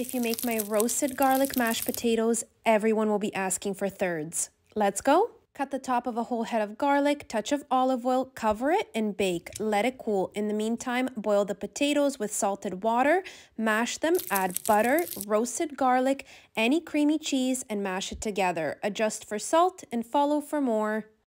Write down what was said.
If you make my roasted garlic mashed potatoes, everyone will be asking for thirds. Let's go? Cut the top of a whole head of garlic, touch of olive oil, cover it and bake. Let it cool. In the meantime, boil the potatoes with salted water, mash them, add butter, roasted garlic, any creamy cheese, and mash it together. Adjust for salt and follow for more.